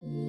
you